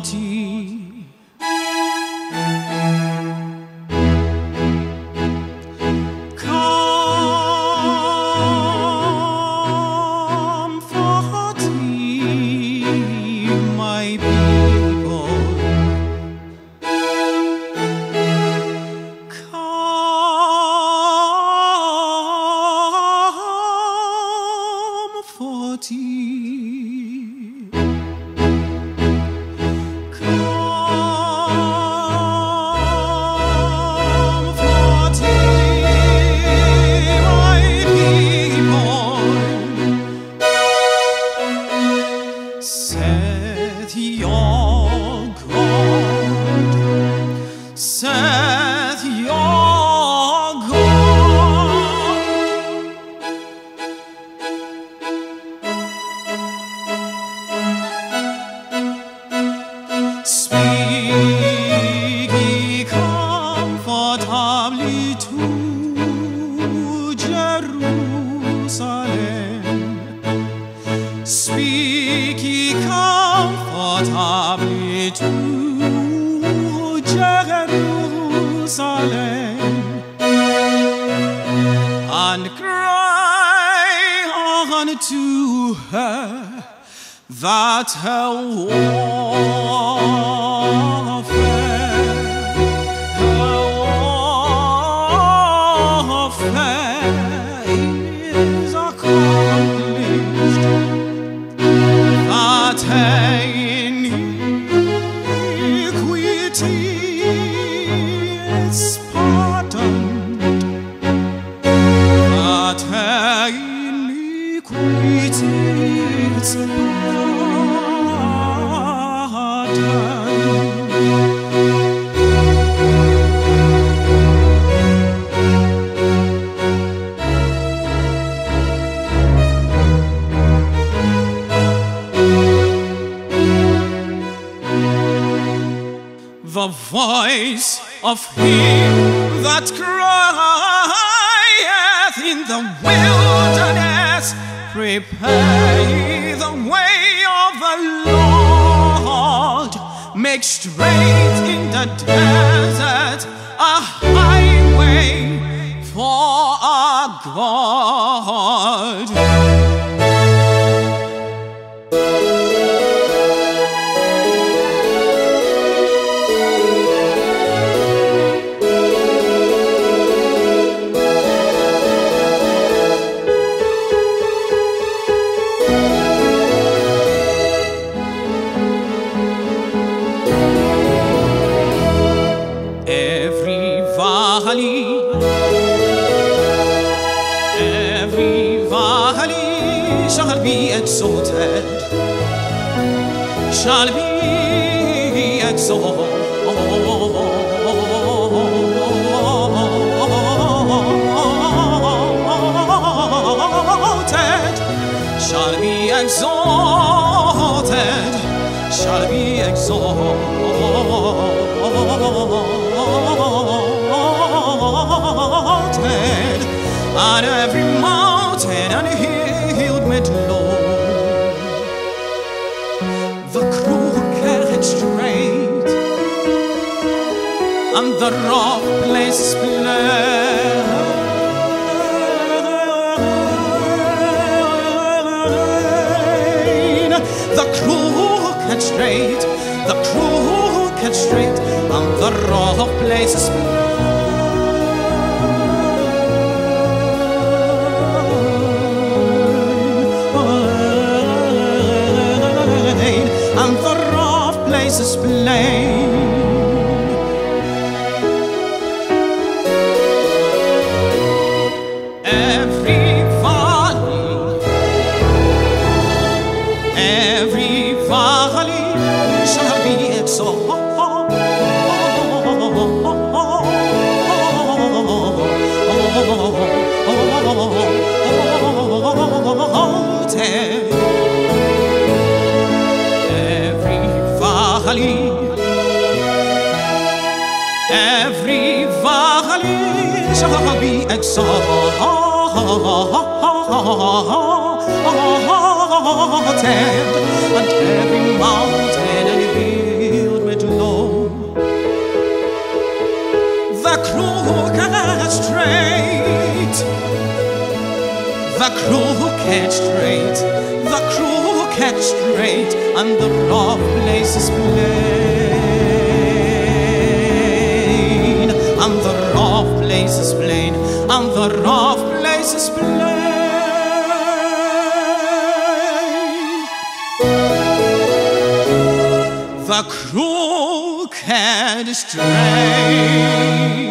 naughty. My people. Come, forty. saith your God. Speak ye comfortably to Jerusalem. Speak ye comfortably to Jerusalem and cry unto her that her warfare, the voice of him that crieth in the wilderness, prepare the way of the Lord, make straight in the desert a highway for our God. Shall be exalted, shall be exalted, shall be exalted, shall be exalted, and the rough places plain. The crooked straight, the crooked straight, and the rough places plain, and the rough places plain. Every valley, every valley shall be exalted. Every valley, every valley shall be exalted, and every mountain and hill made low. The crooked straight, the crooked straight, the crooked straight, and the rough places plain, and the rough places plain, and the rough. The crooked straight.